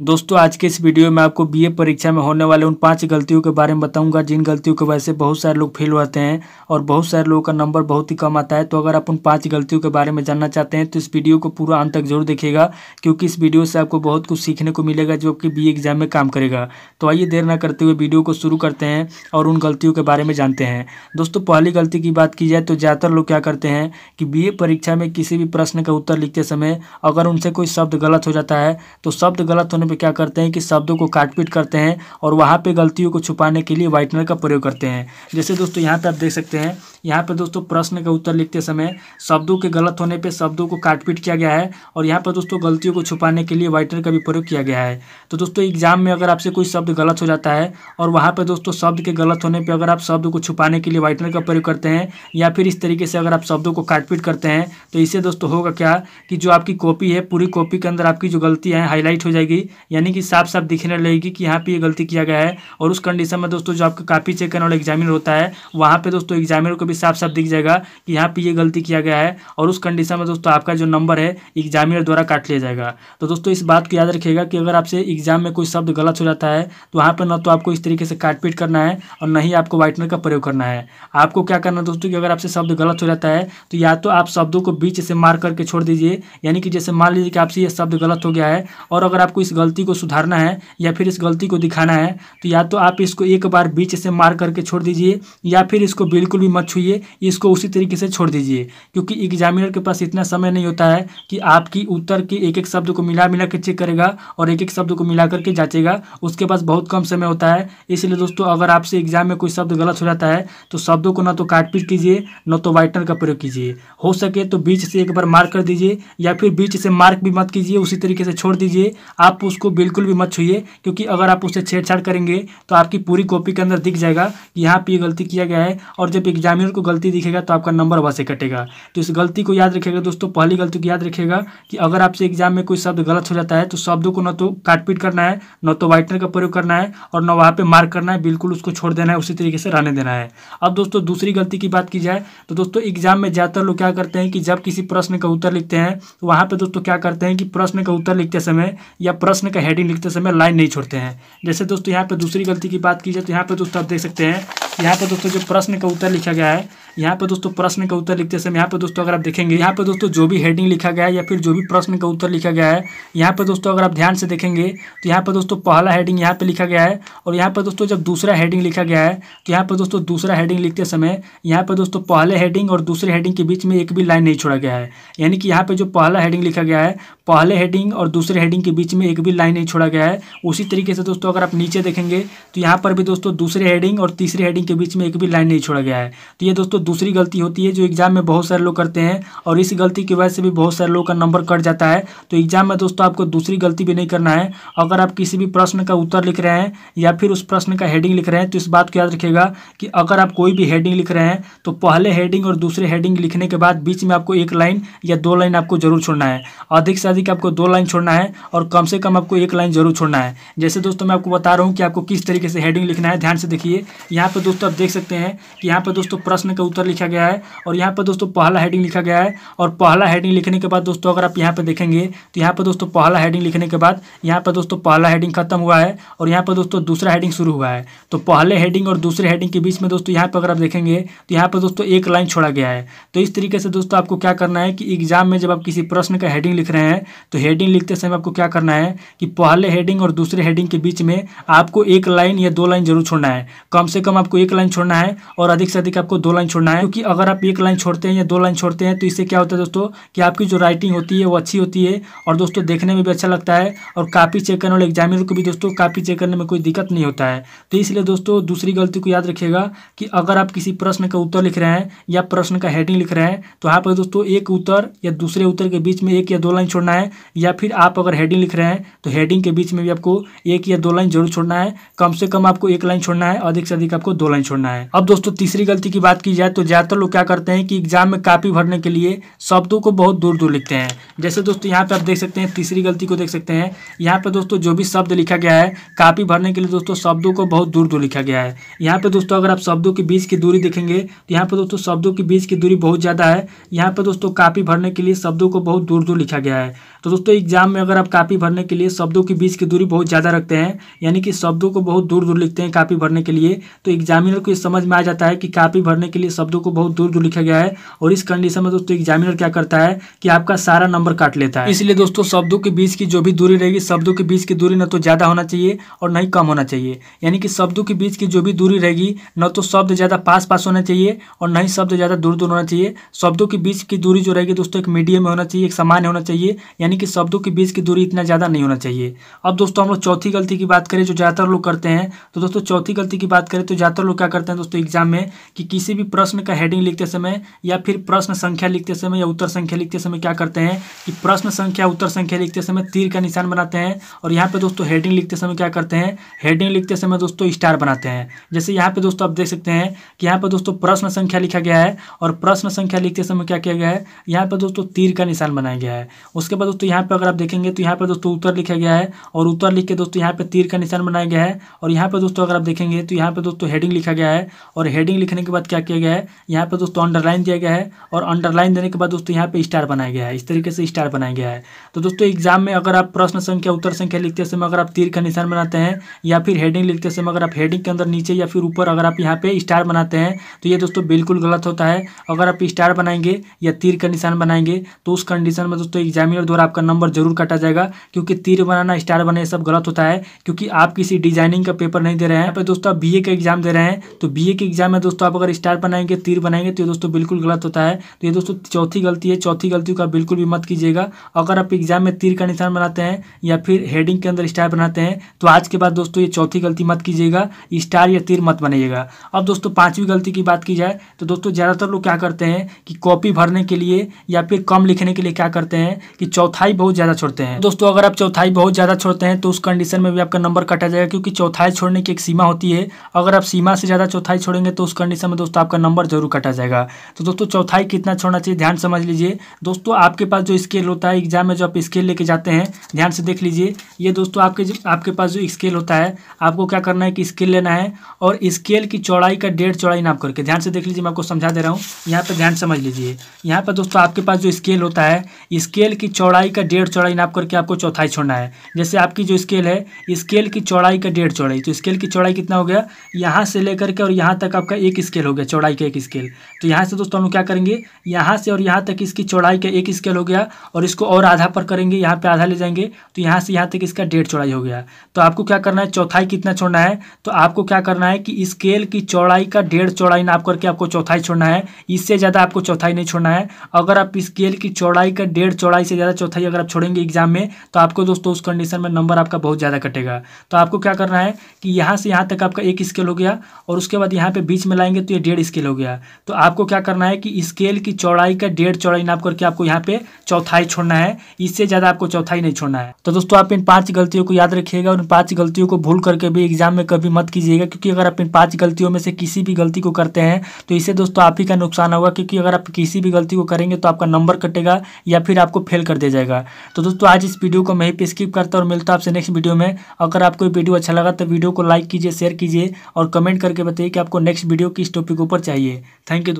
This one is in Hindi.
दोस्तों, आज के इस वीडियो में आपको बीए परीक्षा में होने वाले उन पाँच गलतियों के बारे में बताऊँगा, जिन गलतियों की वजह से बहुत सारे लोग फेल होते हैं और बहुत सारे लोगों का नंबर बहुत ही कम आता है। तो अगर आप उन पाँच गलतियों के बारे में जानना चाहते हैं तो इस वीडियो को पूरा अंत तक ज़रूर देखिएगा, क्योंकि इस वीडियो से आपको बहुत कुछ सीखने को मिलेगा, जो आपके बी एग्ज़ाम में काम करेगा। तो आइए देर न करते हुए वीडियो को शुरू करते हैं और उन गलतियों के बारे में जानते हैं। दोस्तों, पहली गलती की बात की जाए तो ज़्यादातर लोग क्या करते हैं कि बीए परीक्षा में किसी भी प्रश्न का उत्तर लिखते समय अगर उनसे कोई शब्द गलत हो जाता है तो शब्द गलत होने पर क्या करते हैं कि शब्दों को काटपीट करते हैं और वहाँ पे गलतियों को छुपाने के लिए वाइटनर का प्रयोग करते हैं। जैसे दोस्तों, यहाँ पे आप देख सकते हैं यहाँ पर दोस्तों प्रश्न का उत्तर लिखते समय शब्दों के गलत होने पर शब्दों को काटपीट किया गया है और यहाँ पर दोस्तों गलतियों को छुपाने के लिए वाइटनर का भी प्रयोग किया गया है। तो दोस्तों एग्ज़ाम में अगर आपसे कोई शब्द गलत हो जाता है और वहाँ पर दोस्तों शब्द के गलत होने पर अगर आप शब्द को छुपाने के लिए वाइटनर का प्रयोग करते हैं या फिर इस तरीके से अगर आप शब्दों को काटपीट करते हैं तो इससे दोस्तों होगा क्या कि जो आपकी कॉपी है, पूरी कॉपी के अंदर आपकी जो गलतियाँ हैं, हाईलाइट हो जाएगी। यानी कि साफ़ साफ़ दिखने लगेगी कि यहाँ पर ये गलती किया गया है और उस कंडीशन में दोस्तों जो आपका कापी चेक करने वाला एग्जामिनर होता है, वहाँ पर दोस्तों एग्जामिनर को भी साफ़ साफ़ दिख जाएगा कि यहाँ पे ये गलती किया गया है। और उस कंडीशन में दोस्तों आपका जो नंबर है एग्जामिनर द्वारा काट लिया जाएगा। तो दोस्तों इस बात को याद रखिएगा कि अगर आपसे एग्ज़ाम में कोई शब्द गलत हो जाता है तो वहाँ पर न तो आपको इस तरीके से काटपीट करना है और न ही आपको वाइटनर का प्रयोग करना है। आपको क्या करना दोस्तों कि अगर आपसे शब्द गलत हो जाता है तो या तो आप शब्दों को बीच से मार करके छोड़ दीजिए, यानी कि जैसे मान लीजिए कि आपसे ये शब्द गलत हो गया है और अगर आपको इस गलती को सुधारना है या फिर इस गलती को दिखाना है तो या तो आप इसको एक बार बीच से मार करके छोड़ दीजिए या फिर इसको बिल्कुल भी मत छूइए इसको उसी तरीके से छोड़ दीजिए, क्योंकि एग्जामिनर के पास इतना समय नहीं होता है कि आपकी उत्तर के एक एक शब्द को मिला मिला के चेक करेगा और एक एक शब्द को मिला करके जांचेगा। उसके पास बहुत कम समय होता है, इसलिए दोस्तों, अगर आपसे एग्ज़ाम में कोई शब्द गलत हो जाता है तो शब्दों को ना तो काटपीट कीजिए, न तो वाइटनर का प्रयोग कीजिए। हो सके तो बीच से एक बार मार्क कर दीजिए, या फिर बीच से मार्क भी मत कीजिए, उसी तरीके से छोड़ दीजिए। आप उसको बिल्कुल भी मत छूइए, क्योंकि अगर आप उसे छेड़छाड़ करेंगे तो आपकी पूरी कॉपी के अंदर दिख जाएगा कि यहाँ पर ये गलती किया गया है। और जब एग्जामिनर को गलती दिखेगा तो आपका नंबर वहाँ से कटेगा। तो इस गलती को याद रखेगा दोस्तों, पहली गलती को याद रखिएगा कि अगर आपसे एग्ज़ाम में कोई शब्द गलत हो जाता है तो शब्दों को न तो काटपीट करना है, न तो वाइटनर का प्रयोग करना है और न वहाँ पर मार्क करना है, बिल्कुल उसको छोड़ देना है, उसी तरीके से रहने देना है। अब दोस्तों, दूसरी गलती की बात की जाए तो दोस्तों, एग्ज़ाम में ज़्यादातर लोग क्या करते हैं कि जब किसी प्रश्न का उत्तर लिखते हैं तो वहाँ पर दोस्तों क्या करते हैं कि प्रश्न का उत्तर लिखते समय या प्रश्न का हेडिंग लिखते समय लाइन नहीं छोड़ते हैं। जैसे दोस्तों, यहाँ पर दूसरी गलती की बात की जाए तो यहाँ पर दोस्तों आप देख सकते हैं यहाँ पर दोस्तों जो प्रश्न का उत्तर लिखा गया है यहाँ पर दोस्तों प्रश्न का उत्तर लिखते समय यहाँ पर दोस्तों अगर आप देखेंगे यहाँ पर दोस्तों जो भी हेडिंग लिखा गया है या फिर जो भी प्रश्न का उत्तर लिखा गया है यहाँ पर दोस्तों अगर आप ध्यान से देखेंगे तो यहाँ पर दोस्तों पहला हेडिंग यहाँ पर लिखा गया है और यहाँ पर दोस्तों जब दूसरा हेडिंग लिखा गया है तो यहाँ पर दोस्तों दूसरा हेडिंग लिखते समय यहाँ पर दोस्तों पहले हेडिंग और दूसरे हेडिंग के बीच में एक भी लाइन नहीं छोड़ा गया है यानी कि यहाँ पर जो पहला हेडिंग लिखा गया है पहले हेडिंग और दूसरे हेडिंग के बीच में एक भी लाइन नहीं छोड़ा गया है उसी तरीके से दोस्तों अगर आप नीचे देखेंगे तो यहाँ पर भी दोस्तों दूसरे हेडिंग और तीसरे हेडिंग के बीच में एक भी लाइन नहीं छोड़ा गया है। तो ये दोस्तों दूसरी गलती होती है जो एग्ज़ाम में बहुत सारे लोग करते हैं और इस गलती की वजह से भी बहुत सारे लोगों का नंबर कट जाता है। तो एग्ज़ाम में दोस्तों आपको दूसरी गलती भी नहीं करना है। अगर आप किसी भी प्रश्न का उत्तर लिख रहे हैं या फिर उस प्रश्न का हेडिंग लिख रहे हैं तो इस बात को याद रखिएगा कि अगर आप कोई भी हेडिंग लिख रहे हैं तो पहले हेडिंग और दूसरे हेडिंग लिखने के बाद बीच में आपको एक लाइन या दो लाइन आपको ज़रूर छोड़ना है। अधिक से अधिक आपको दो लाइन छोड़ना है और कम से कम आपको एक लाइन ज़रूर छोड़ना है। जैसे दोस्तों मैं आपको बता रहा हूँ कि आपको किस तरीके से हेडिंग लिखना है, ध्यान से देखिए। यहाँ पर दोस्तों आप देख सकते हैं कि यहाँ पर दोस्तों प्रश्न का उत्तर लिखा गया है और यहाँ पर दोस्तों पहला हेडिंग लिखा गया है और पहला हेडिंग लिखने के बाद दोस्तों अगर आप यहाँ पर देखेंगे तो यहाँ पर दोस्तों पहला हेडिंग लिखने के बाद यहाँ पर दोस्तों पहला हेडिंग खत्म हुआ है और यहाँ पर दोस्तों दूसरा हेडिंग शुरू हुआ है। तो पहले हेडिंग और दूसरे हेडिंग के बीच में दोस्तों यहाँ पर अगर आप देखेंगे तो यहाँ पर दोस्तों एक लाइन छोड़ा गया है। तो इस तरीके से दोस्तों आपको क्या करना है कि एग्ज़ाम में जब आप किसी प्रश्न का हेडिंग लिख रहे हैं तो हेडिंग लिखते समय आपको क्या करना है कि पहले हेडिंग और दूसरे हेडिंग के बीच में आपको एक लाइन या दो लाइन ज़रूर छोड़ना है। कम से कम आपको एक लाइन छोड़ना है और अधिक से अधिक आपको दो लाइन छोड़ना है, क्योंकि अगर आप एक लाइन छोड़ते हैं या दो लाइन छोड़ते हैं तो इससे क्या होता है दोस्तों कि आपकी जो राइटिंग होती है, वो अच्छी होती है और दोस्तों देखने में भी अच्छा लगता है और कापी चेक करने वाले एग्जामिनर को भी दोस्तों कापी चेक करने में कोई दिक्कत नहीं होता है। तो इसलिए दोस्तों दूसरी गलती को याद रखिएगा कि अगर आप किसी प्रश्न का उत्तर लिख रहे हैं या प्रश्न का हेडिंग लिख रहे हैं तो यहाँ पर दोस्तों एक उत्तर या दूसरे उत्तर के बीच में एक या दो लाइन छोड़ना है, या फिर आप अगर हेडिंग लिख रहे हैं तो हेडिंग के बीच में भी आपको एक या दो लाइन ज़रूर छोड़ना है। कम से कम आपको एक लाइन छोड़ना है, अधिक से अधिक आपको दो लाइन छोड़ना है। अब दोस्तों, तीसरी गलती की बात की जाए तो ज़्यादातर लोग क्या करते हैं कि एग्ज़ाम में कापी भरने के लिए शब्दों को बहुत दूर दूर लिखते हैं। जैसे दोस्तों, यहाँ पे आप देख सकते हैं, तीसरी गलती को देख सकते हैं। यहाँ पे दोस्तों, जो भी शब्द लिखा गया है, कापी भरने के लिए दोस्तों, शब्दों को बहुत दूर दूर लिखा गया है। यहाँ पे दोस्तों, अगर आप शब्दों के बीच की दूरी देखेंगे तो यहाँ पे दोस्तों, शब्दों के बीच की दूरी बहुत ज़्यादा है। यहाँ पे दोस्तों, कापी भरने के लिए शब्दों को बहुत दूर दूर लिखा गया है। तो दोस्तों, एग्ज़ाम में अगर आप कापी भरने के लिए शब्दों के बीच की दूरी बहुत ज़्यादा रखते हैं, यानी कि शब्दों को बहुत दूर दूर लिखते हैं कापी भरने के लिए तो एग्जामिनर को ये समझ में आ जाता है कि कापी भरने के लिए शब्दों को बहुत दूर दूर लिखा गया है और इस कंडीशन में दोस्तों, एग्जामिनर क्या करता है कि आपका सारा नंबर काट लेता है। इसलिए दोस्तों, शब्दों के बीच की जो भी दूरी रहेगी, शब्दों के बीच की दूरी न तो ज़्यादा होना चाहिए और न ही कम होना चाहिए। यानी कि शब्दों के बीच की जो भी दूरी रहेगी, न तो शब्द ज़्यादा पास पास होना चाहिए और न ही शब्द ज़्यादा दूर दूर होना चाहिए। शब्दों के बीच की दूरी जो रहेगी दोस्तों, एक मीडियम में होना चाहिए, एक सामान्य होना चाहिए, यानी कि शब्दों के बीच की दूरी इतना ज़्यादा नहीं होना चाहिए। अब दोस्तों, हम लोग चौथी गलती की बात करें, जो ज़्यादातर लोग करते हैं तो दोस्तों, चौथी गलती की बात करें तो ज़्यादातर लोग क्या करते हैं दोस्तों, एग्ज़ाम में, कि किसी भी प्रश्न का हेडिंग लिखते समय या फिर प्रश्न संख्या लिखते समय या उत्तर संख्या लिखते समय क्या करते हैं, कि प्रश्न संख्या, उत्तर संख्या लिखते समय तीर का निशान बनाते हैं और यहाँ पर दोस्तों, हेडिंग लिखते समय क्या करते हैं, हेडिंग लिखते समय दोस्तों, स्टार बनाते हैं। जैसे यहाँ पे दोस्तों, आप देख सकते हैं कि यहाँ पर दोस्तों, प्रश्न संख्या लिखा गया है और प्रश्न संख्या लिखते समय क्या किया गया है, यहाँ पर दोस्तों, तीर का निशान बनाया गया है। उसके बाद दोस्तों यहाँ पे अगर आप देखेंगे तो यहाँ पे दोस्तों उत्तर लिखा गया है और उत्तर लिख के दोस्तों यहाँ पे तीर का निशान बनाया गया है और यहाँ पे दोस्तों अगर आप देखेंगे तो यहाँ पे दोस्तों हेडिंग लिखा गया है और हेडिंग लिखने के बाद क्या किया गया है? यहाँ पे दोस्तों अंडरलाइन दिया गया है और अंडरलाइन देने के बाद दोस्तों यहाँ पे स्टार बनाया गया है। इस तरीके से स्टार बनाया गया है। तो दोस्तों एग्ज़ाम में अगर आप प्रश्न संख्या, उत्तर संख्या लिखते समय अगर आप तीर का निशान बनाते हैं या फिर हेडिंग लिखते समय अगर आप हेडिंग के अंदर नीचे या फिर ऊपर अगर आप यहाँ पे स्टार बनाते हैं तो ये दोस्तों बिल्कुल गलत होता है। अगर आप स्टार बनाएँगे या तीर का निशान बनाएँगे तो उस कंडीशन में दोस्तों एग्जामिनर द्वारा आपका नंबर ज़रूर काटा जाएगा, क्योंकि तीर बनाना, स्टार बनाना सब गलत होता है, क्योंकि आप किसी डिज़ाइनिंग का पेपर नहीं दे रहे हैं। दोस्तों आप बी का एग्ज़ाम दे रहे हैं तो बीए के एग्ज़ाम में दोस्तों आप अगर स्टार बनाएँगे, तीर बनाएँगे तो ये दोस्तों बिल्कुल गलत होता है। तो ये दोस्तों चौथी गलती है, चौथी गलती का बिल्कुल भी मत कीजिएगा। अगर आप एग्ज़ाम में तीर का निशान बनाते हैं या फिर हेडिंग के अंदर स्टार बनाते हैं तो आज के बाद दोस्तों ये चौथी गलती मत कीजिएगा स्टार या तीर मत बनाइएगा। अब दोस्तों पांचवी गलती की बात की जाए तो दोस्तों ज़्यादातर लोग क्या करते हैं कि कॉपी भरने के लिए या फिर कम लिखने के लिए क्या करते हैं कि चौथाई बहुत ज़्यादा छोड़ते हैं। दोस्तों, अगर आप चौथाई बहुत ज़्यादा छोड़ते हैं तो उस कंडीशन में भी आपका नंबर कटा जाएगा, क्योंकि चौथाई छोड़ने की एक सीमा होती है। अगर आप सीमा से ज़्यादा चौथाई छोड़ेंगे तो उस कंडीशन में दोस्तों आपका नंबर ज़रूर कटा जाएगा। तो दोस्तों, चौथाई कितना छोड़ना चाहिए, ध्यान समझ लीजिए। दोस्तों, आपके पास जो स्केल होता है एग्ज़ाम में जो आप स्केल लेके जाते हैं, ध्यान से देख लीजिए। ये दोस्तों, आपके आपके पास जो स्केल होता है, आपको क्या करना है कि स्केल लेना है, और स्केल की चौड़ाई का डेढ़ चौड़ाई नाप करके, ध्यान से देख लीजिए, मैं आपको समझा दे रहा हूँ। यहाँ पर ध्यान समझ लीजिए। यहाँ पर दोस्तों, आपके पास जो स्केल होता है स्केल की चौड़ाई का डेढ़ चौड़ाई नाप करके आपको चौथाई छोड़ना है। जैसे आपकी जो स्केल है स्केल की चौड़ाई का डेढ़ चौड़ाई। तो स्केल की चौड़ाई कितना हो गया? यहाँ से लेकर के और यहाँ तक आपका एक स्केल हो गया, चौड़ाई का एक स्केल तो यहाँ से दोस्तों हम लोग क्या करेंगे? यहाँ से और यहाँ तक इसकी चौड़ाई का एक स्केल हो गया और इसको और आधा पर करेंगे, यहाँ पे आधा ले जाएँगे। तो यहाँ से यहाँ तक इसका डेढ़ चौड़ाई हो गया। तो आपको क्या करना है? चौथाई कितना छोड़ना है? तो आपको क्या करना है कि स्केल की चौड़ाई का डेढ़ चौड़ाई नाप करके आपको चौथाई छोड़ना है। इससे ज़्यादा आपको चौथाई नहीं छोड़ना है। अगर आप स्केल की चौड़ाई का डेढ़ चौड़ाई से ज़्यादा चौथाई अगर आप छोड़ेंगे एग्ज़ाम में तो आपको दोस्तों, उस कंडीशन में नंबर आपका बहुत ज़्यादा कटेगा। तो आपको क्या करना है कि यहाँ से यहाँ तक आपका एक स्केल हो गया और उसके बाद यहाँ पे बीच में लाएँगे तो ये डेढ़ स्केल हो गया। तो आपको क्या करना है कि स्केल की चौड़ाई का डेढ़ चौड़ाई नाप करके आपको यहाँ पे चौथाई छोड़ना है। इससे ज़्यादा आपको चौथाई नहीं छोड़ना है। तो दोस्तों, आप इन पाँच गलतियों को याद रखिएगा और इन पाँच गलतियों को भूल करके भी एग्ज़ाम में कभी मत कीजिएगा, क्योंकि अगर आप इन पाँच गलतियों में से किसी भी गलती को करते हैं तो इससे दोस्तों आप ही का नुकसान होगा, क्योंकि अगर आप किसी भी गलती को करेंगे तो आपका नंबर कटेगा या फिर आपको फेल कर दिया जाएगा। तो दोस्तों, आज इस वीडियो को मैं ही स्किप करता और मिलता आपसे नेक्स्ट वीडियो में। अगर आपको वीडियो अच्छा लगा तो वीडियो को लाइक कीजिए शेयर कीजिए और कमेंट करके बताइए कि आपको नेक्स्ट वीडियो किस टॉपिक ऊपर चाहिए। Thank you